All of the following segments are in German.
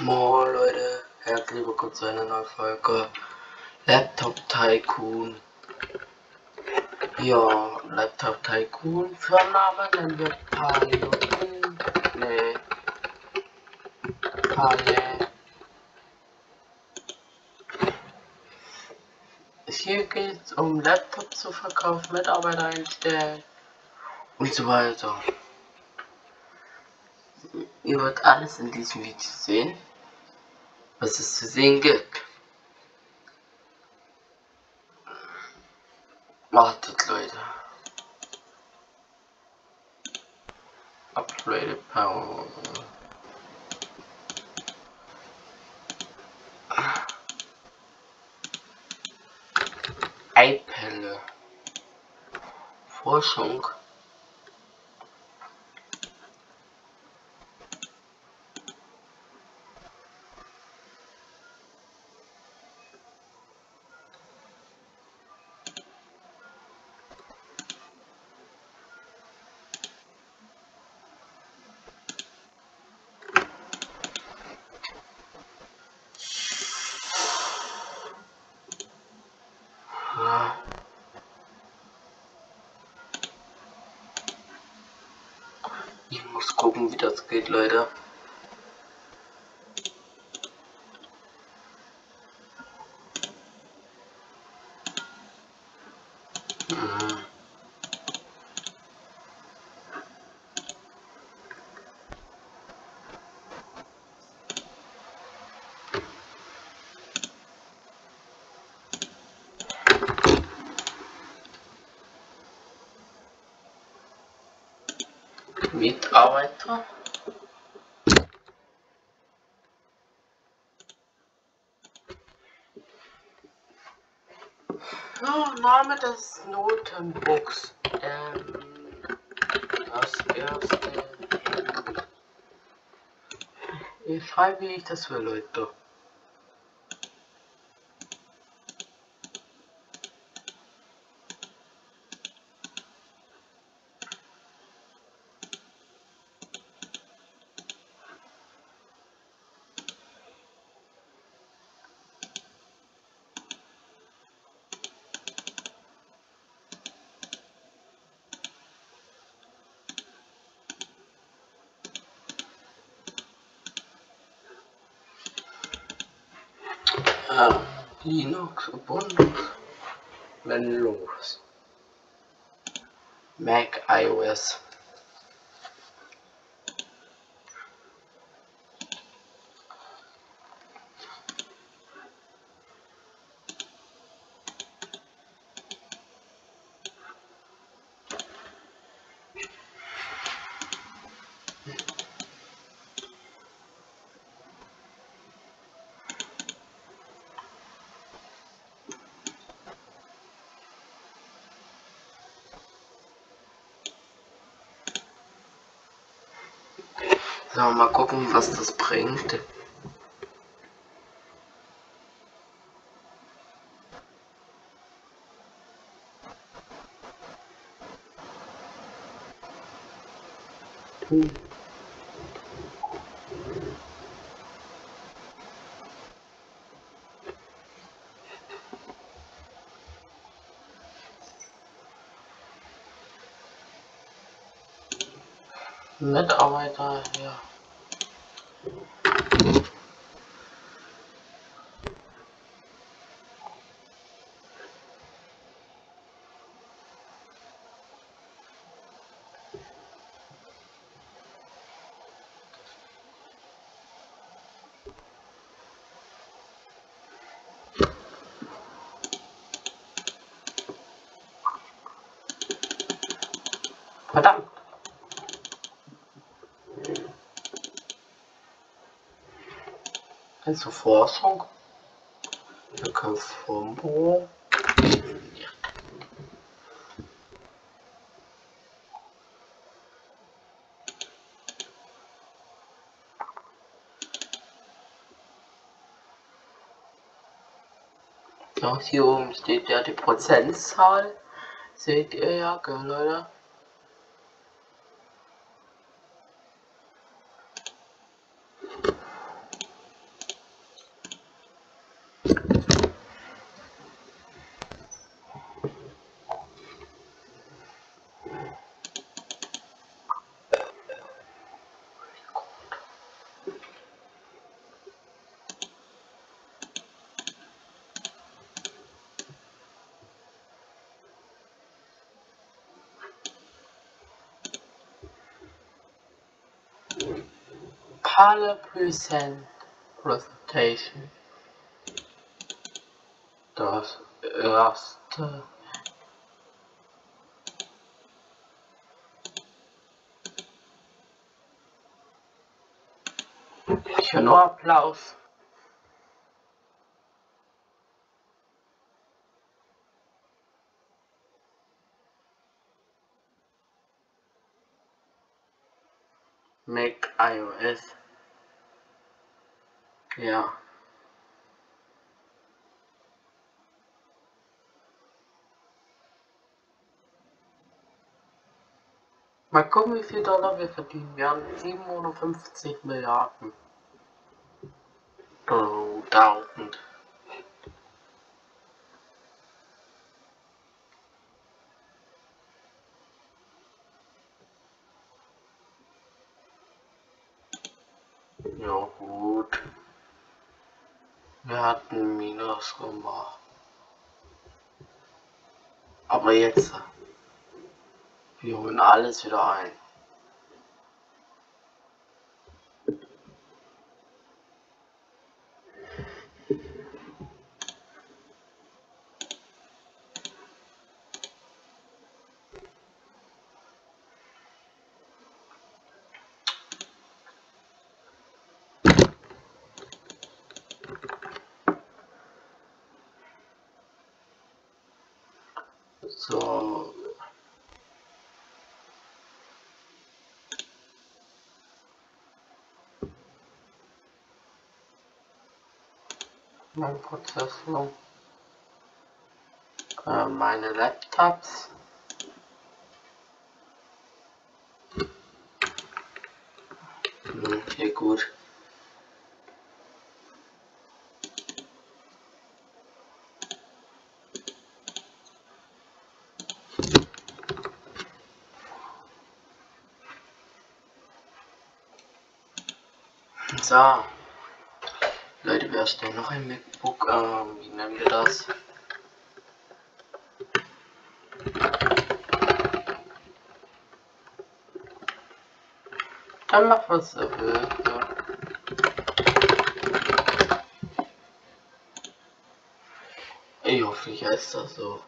Moin Leute, herzlich willkommen zu einer neuen Folge Laptop Tycoon. Ja, Laptop Tycoon. Für Namen nennen wir Paleo. Nee. Pale. Hier geht es um Laptop zu verkaufen, Mitarbeiter einstellen und so weiter. Ihr werdet alles in diesem Video sehen, was es zu sehen gibt. Wartet Leute. Upgrade Power. Eipelle. Forschung. Ja. Ich muss gucken, wie das geht, Leute. Mhm. Mitarbeiter. Ja, Name des Notenbooks. Ähm, das erste. Ich schreibe, wie ich das will, Leute. Max Ubuntu Menus Mac iOS So, mal gucken, was das bringt. Mitarbeiter, ja. Also Forschung. Bekannt vom Büro. Ja, hier oben steht ja die Prozentzahl. Seht ihr ja, gell, Leute? Pale Present Presentation. Das erste. Ich höre nur Applaus. Mac iOS. Ja. Mal gucken, wie viel Dollar wir verdienen. Wir haben 750 Milliarden. Oh. Ja gut. Wir hatten Minus gemacht. Aber jetzt. Wir holen alles wieder ein. So. Mein Prozessor. Äh, meine Laptops. Okay, gut. So. Leute, ist denn noch ein MacBook? Ähm, wie nennen wir das? Dann mach was er will. Ja. Ich hoffe, ich heißt das so.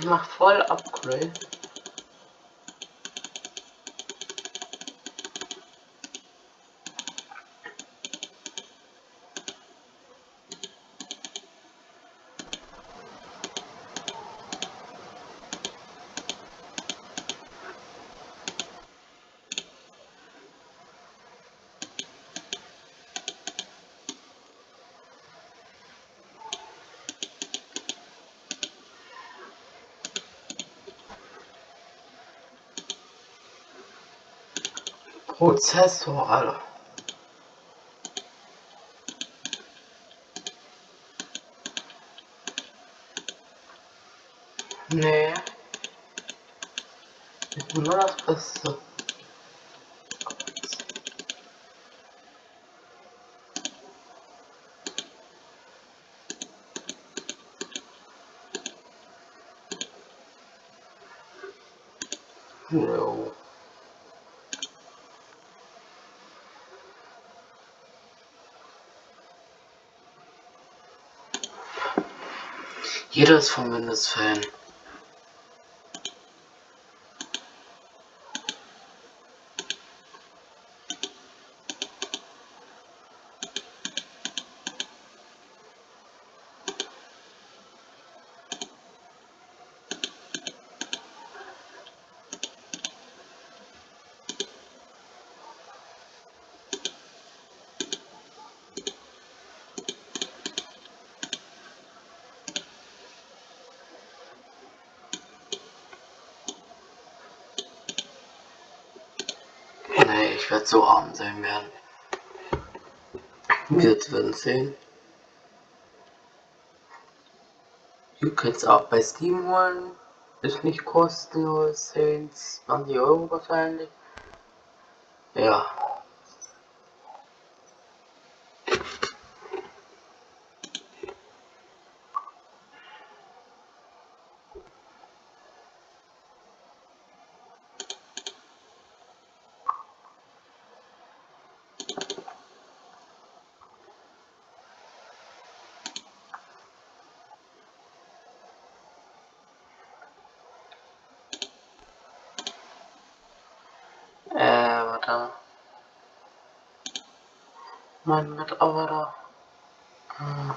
Ich mach voll Upgrade. Prozessor, Alter. Nee. Ich will nur das Beste. Jeder ist von Windows Fan. Nee, ich werde so arm sein werden. Wir werden sehen. Ihr könnt es auch bei Steam holen. Ist nicht kostenlos, 10, 20 Euro wahrscheinlich. Ja. Mitarbeiter. Mein Mitarbeiter. Hm.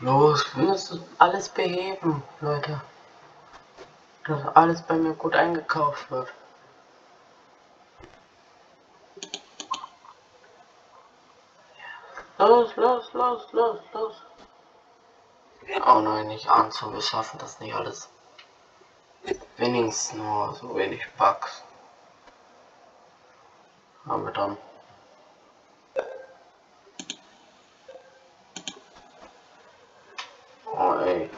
Los, wir müssen alles beheben, Leute. Dass alles bei mir gut eingekauft wird. Los, los, los, los, los. Oh nein, nicht Anzug, wir schaffen das nicht alles. Wenigstens nur so wenig Bugs. Aber dann. Oh ey.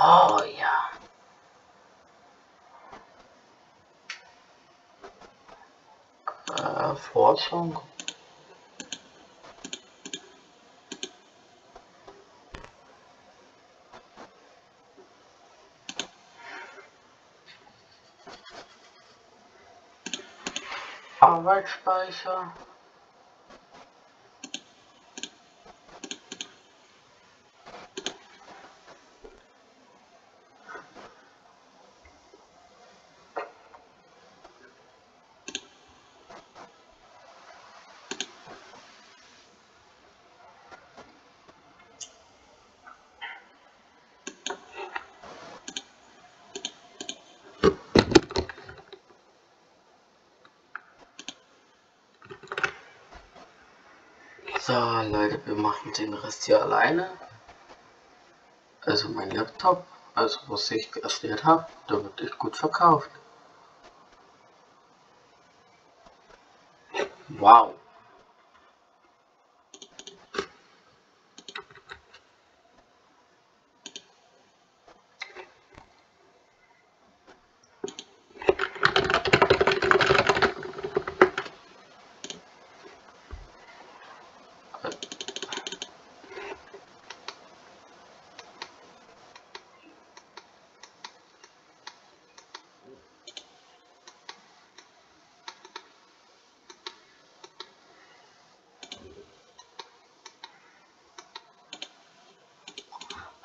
Oh ja. Äh, Forschung. Arbeitsspeicher. So, Leute, wir machen den Rest hier alleine. Also mein Laptop, also was ich erstellt habe, der wird echt gut verkauft. Wow.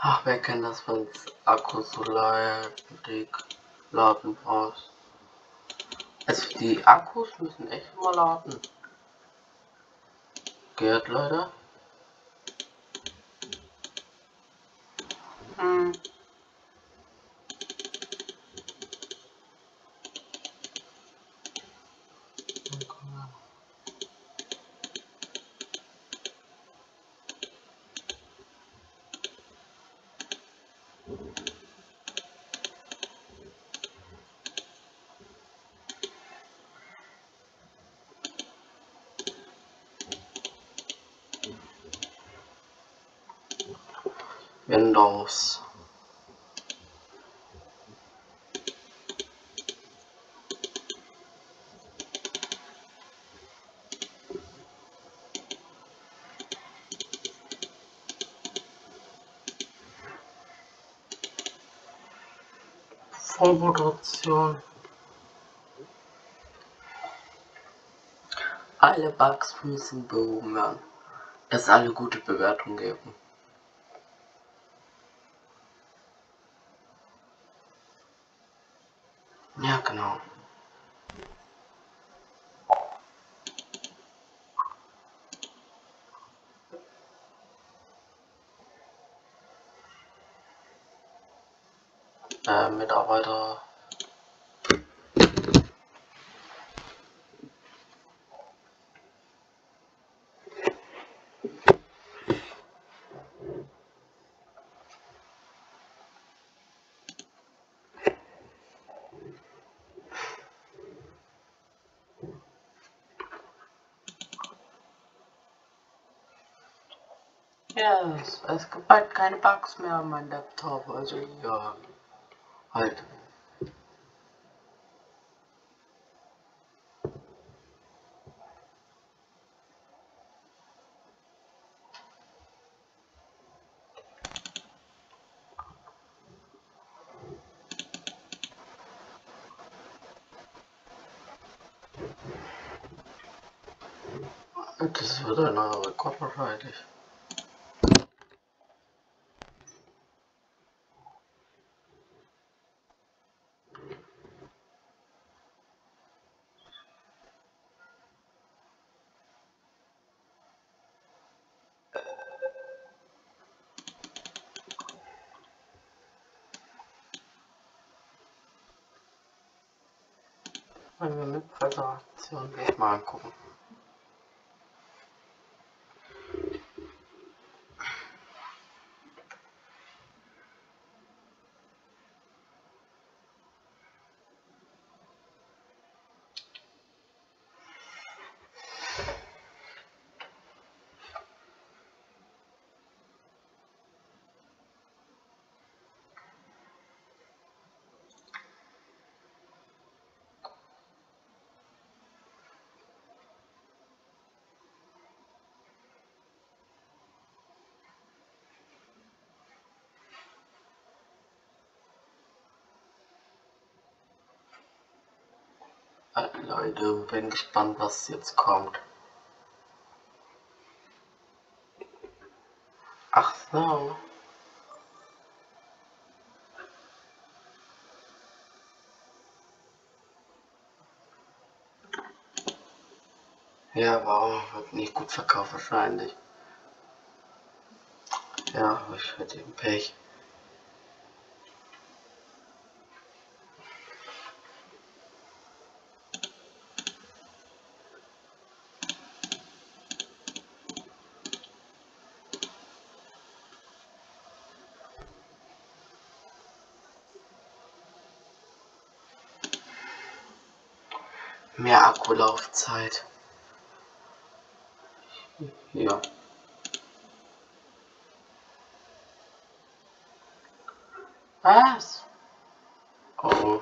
Ach, wer kennt das, wenn Akkus so leicht laden brauchst? Also die Akkus müssen echt mal laden. Geht leider. Windows. Vollrotation. Alle Bugs müssen behoben werden. Es alle gute Bewertungen geben. Ja, genau. Äh, Mitarbeiter. Ja, es, es gibt bald keine Bugs mehr an meinem Laptop, also ja, halt Das wird eine Rekordwahrscheinlich. Manco. Leute, bin gespannt, was jetzt kommt. Ach so. Ja, wow, wird nicht gut verkauft wahrscheinlich. Ja, ich hätte eben Pech. Mehr Akkulaufzeit. Ja. Was? Oh.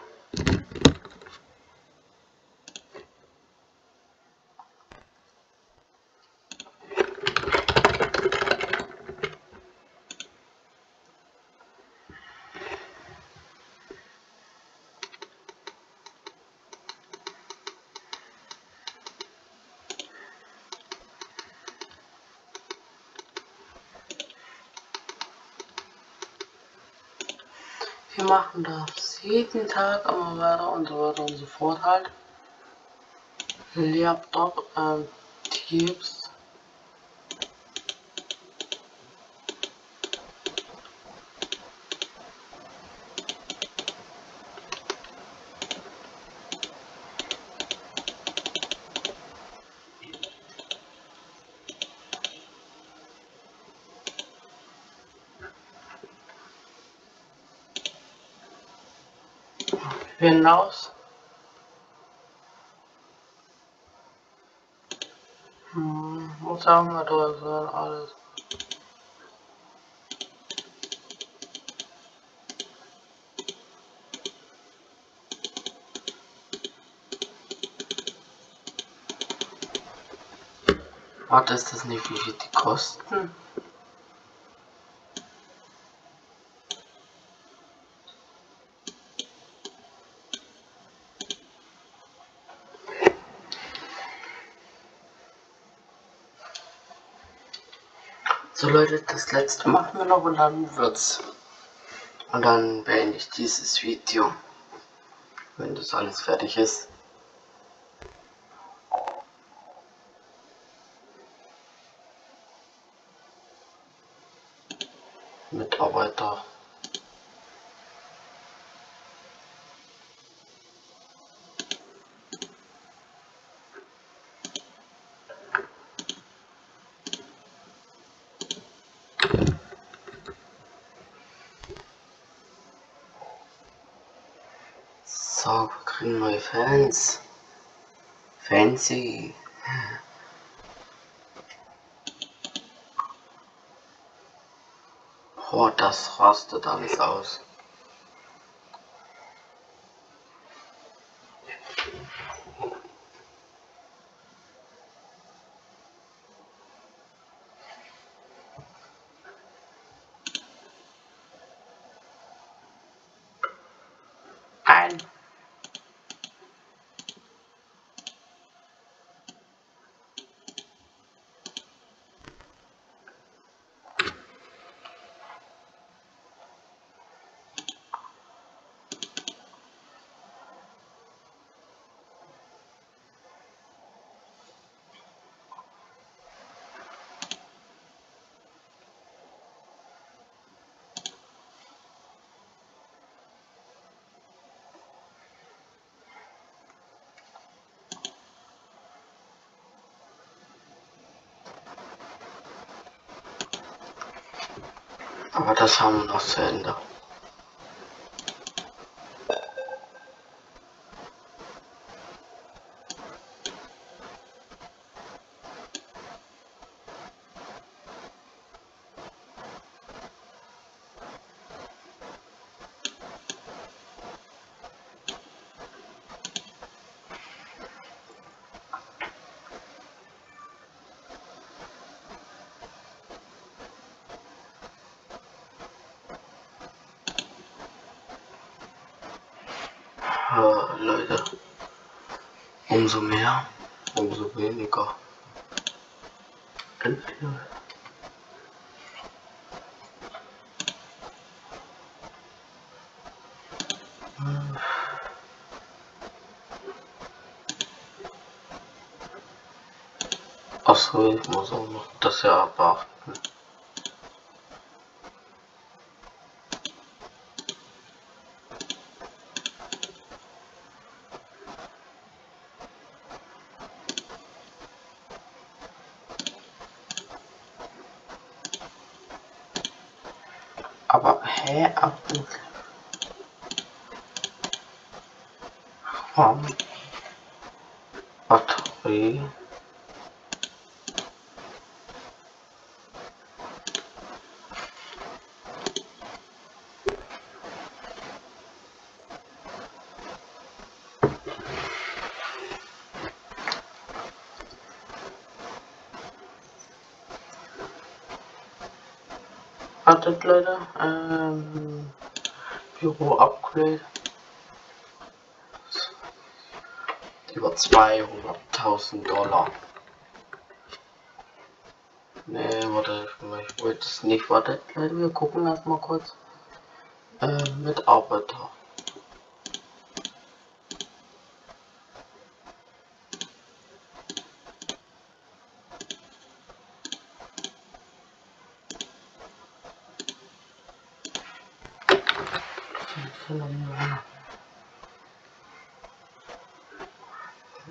Machen das jeden Tag immer weiter und so weiter und so fort halt. Laptop, ähm, Tipps. Hinaus. Hm, was haben wir da so alles? Warte, ist das nicht, wie viel die kosten? Das letzte machen wir noch und dann wird's. Und dann beende ich dieses Video. Wenn das alles fertig ist. Mitarbeiter. So, wir kriegen neue Fans. Fancy. Oh, das rastet alles aus. Ein Aber das haben wir noch zu Ende. Leute, umso mehr, umso weniger. Entweder Achso, ich muss auch noch das ja beachten. Um, Batterie. Wartet Leute, ähm, Büro Upgrade. 200.000 Dollar. Ne, warte, ich wollte es nicht. Leute, wir gucken erstmal kurz. Äh, Mitarbeiter.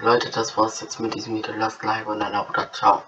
Leute, das war's jetzt mit diesem Video. Lasst Like und ein Abo da. Ciao.